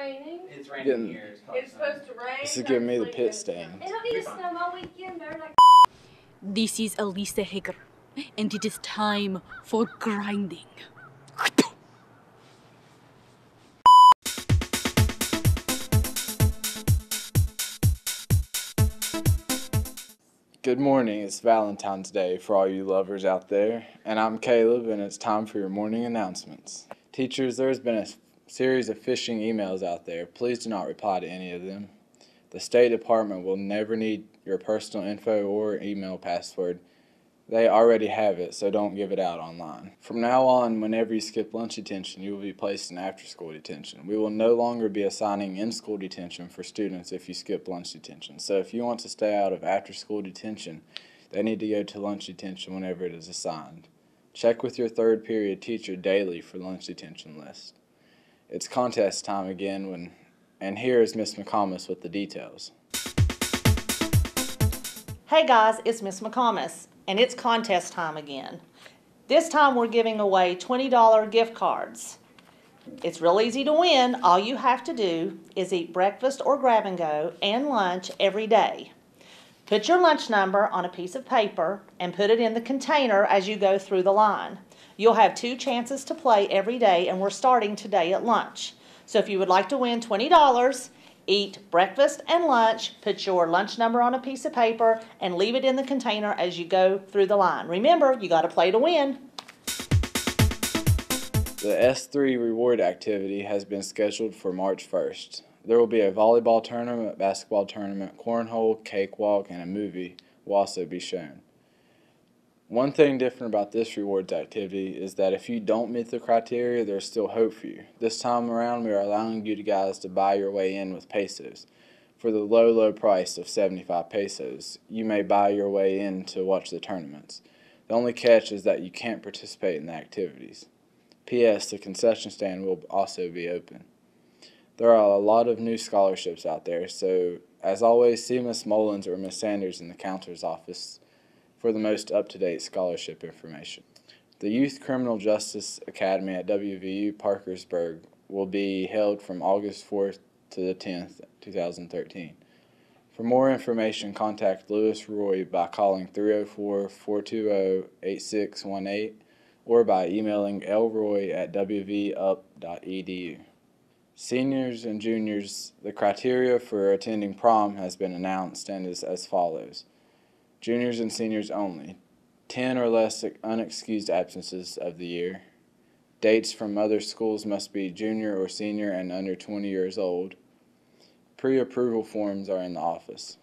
raining. It's raining Getting- here. It's, probably It's supposed to rain. This is giving me the pit like stain. It'll be a snow all weekend. They're like. This is Elisa Hager, and it is time for grinding. Good morning. It's Valentine's Day for all you lovers out there, and I'm Caleb, and it's time for your morning announcements. Teachers, there's been a s- series of phishing emails out there. Please do not reply to any of them. The State Department will never need your personal info or email password. They already have it, so don't give it out online. From now on, whenever you skip lunch detention, you will be placed in after school detention. We will no longer be assigning in school detention for students if you skip lunch detention. So if you want to stay out of after school detention, they need to go to lunch detention whenever it is assigned. Check with your third period teacher daily for lunch detention list. It's contest time again when and here is Miss McComas with the details. Hey guys, it's Miss McComas, and it's contest time again. This time we're giving away $20 gift cards. It's real easy to win. All you have to do is eat breakfast or grab and go and lunch every day. Put your lunch number on a piece of paper and put it in the container as you go through the line. You'll have two chances to play every day, and we're starting today at lunch. So if you would like to win $20, eat breakfast and lunch, put your lunch number on a piece of paper, and leave it in the container as you go through the line. Remember, you got to play to win. The S3 reward activity has been scheduled for March 1st. There will be a volleyball tournament, basketball tournament, cornhole, cakewalk, and a movie will also be shown. One thing different about this rewards activity is that if you don't meet the criteria, there's still hope for you. This time around, we are allowing you guys to buy your way in with pesos. For the low, low price of 75 pesos, you may buy your way in to watch the tournaments. The only catch is that you can't participate in the activities. P.S. The concession stand will also be open. There are a lot of new scholarships out there, so as always, see Miss Mullins or Miss Sanders in the counselor's office for the most up to date scholarship information. The Youth Criminal Justice Academy at WVU Parkersburg will be held from August 4th to the 10th, 2013. For more information, contact Lewis Roy by calling 304 420 8618 or by emailing lroy at wvup.edu. Seniors and juniors, the criteria for attending prom has been announced and is as follows. Juniors and seniors only, 10 or less unexcused absences of the year. Dates from other schools must be junior or senior and under 20 years old. Pre-approval forms are in the office.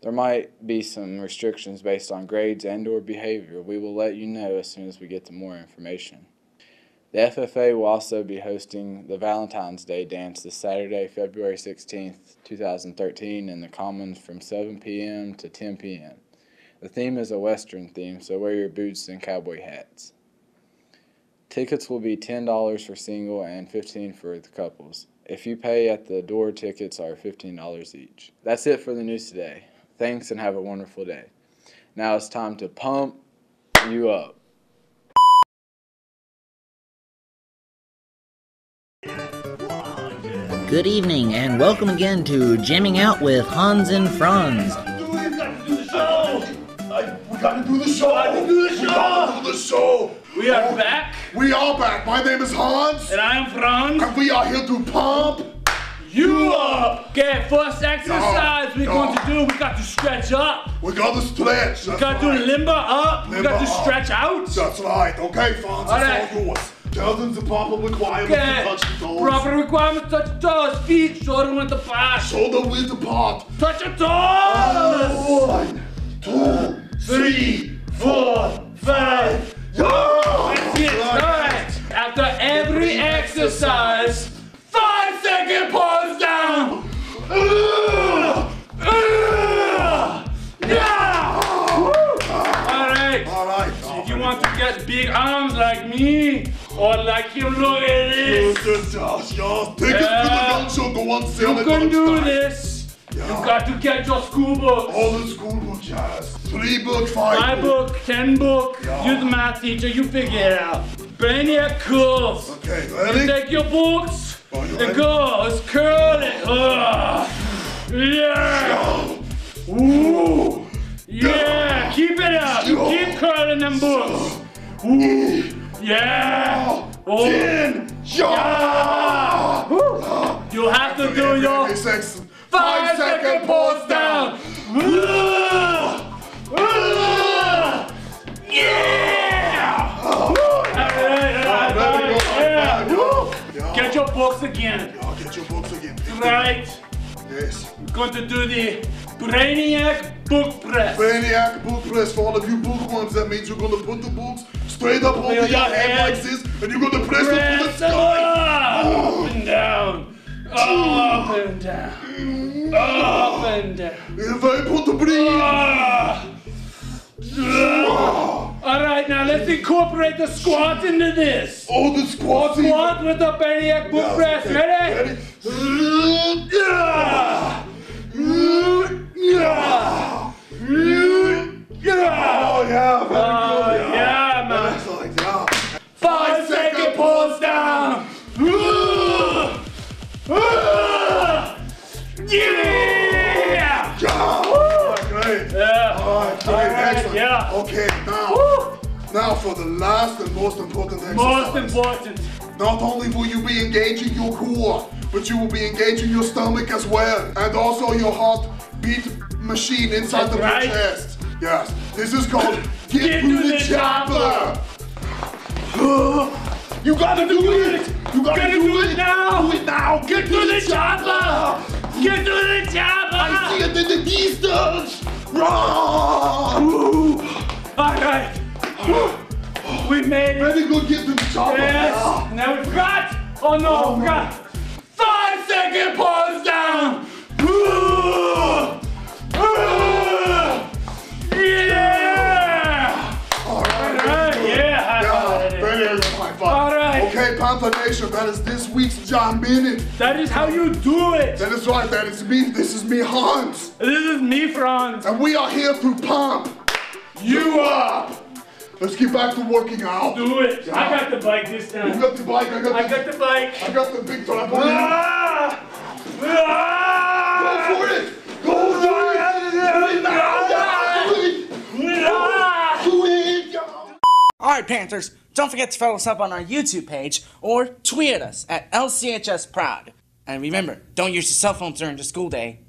There might be some restrictions based on grades and or behavior. We will let you know as soon as we get to more information. The FFA will also be hosting the Valentine's Day dance this Saturday, February 16th, 2013 in the Commons from 7 p.m. to 10 p.m. The theme is a Western theme, so wear your boots and cowboy hats. Tickets will be $10 for single and 15 for the couples. If you pay at the door, tickets are $15 each. That's it for the news today. Thanks and have a wonderful day. Now it's time to pump you up. Good evening and welcome again to Jamming Out with Hans and Franz. Gotta do the show. Can do the show. We gotta do the show. We are oh, back, We are back. My name is Hans, and I am Franz. and we are here to pump. You up? Okay, first exercise we're going to do, we got to stretch up. We gotta stretch. We got to limber up. We got to Limber up. stretch out. That's right. Okay, Franz, All it's right. all yours. Tell them the proper requirements Okay. to touch the toes. Proper requirements, touch your toes, feet, shoulder width apart. Shoulder width apart. Touch your toes. Oh, Two, three, Four, five. That's it. All right. After every exercise, five second pause down. Yeah. All right. All right. If you want to get big arms like me, or like him, look at this. Yeah. to the gun show. Go on sale You can do this. You got to get your school books. All the school book jazz. Three book, five, My book, ten book. Yeah. You're the math teacher. You figure it out. Brainiac cool. Okay, You ready? take your books, Oh, you ready? go. Let's curl it. Oh. Yeah. Ooh. Yeah. Keep it up. Keep curling them books. Ooh. Yeah. Oh. Yeah. Ah. You have to do your five second pulse down. Books again. I'll get your books again. Right. Yes. We're Going to do the Brainiac book press. Brainiac book press for all of you bookworms. That means you're gonna put the books straight up over your head head. like this, and you're gonna press them to the Press sky. up and down. Up and down. Up and down. If I put the breathe. Ah. Ah. All right, now let's incorporate the squat into this. Oh, the squats. Squat with the Brainiac book press. Ready? Ready? Yeah. Yeah. Yeah. Oh yeah, very Oh, good. yeah, man. Excellent. Yeah. Five second pulse down. Ah. Ah. Yeah. Yeah. Great. Yeah. All right, great. All right, Excellent. yeah. Okay, now, for the last and most important exercise. Most important. Not only will you be engaging your core, but you will be engaging your stomach as well, and also your heart beat machine inside That's of right. your chest. Yes, this is called get, Get to the, the chopper. you gotta do it. You gotta, Gotta do, do it it now. Do it now. Get To the chopper. Get to the chopper. I see chopper. it in the distance. Run. All right. We made it. Very good. Get the chopper. Yes. Oh. now. Now we forgot. Oh no, oh, we forgot. Five second pulse down. Ooh. Ooh. Yeah. All right. All very right. good. Yeah. Yeah, five. very good. High five. All right. Okay, Nation, that is this week's John Minute. That is how you do it. That is right, that is me. This is me, Hans. This is me, Franz. And we are here to pump you up. Let's get back to working out. Do it. I got the bike this You time. got the bike, I got, I the, got the bike. I got the big trampoline. Ah! Ah! Go for it! Go for it! Do it now! Do it! Ah! Do it! Alright, Panthers, don't forget to follow us up on our YouTube page or tweet at us at LCHS Proud. And remember, don't use your cell phones during the school day.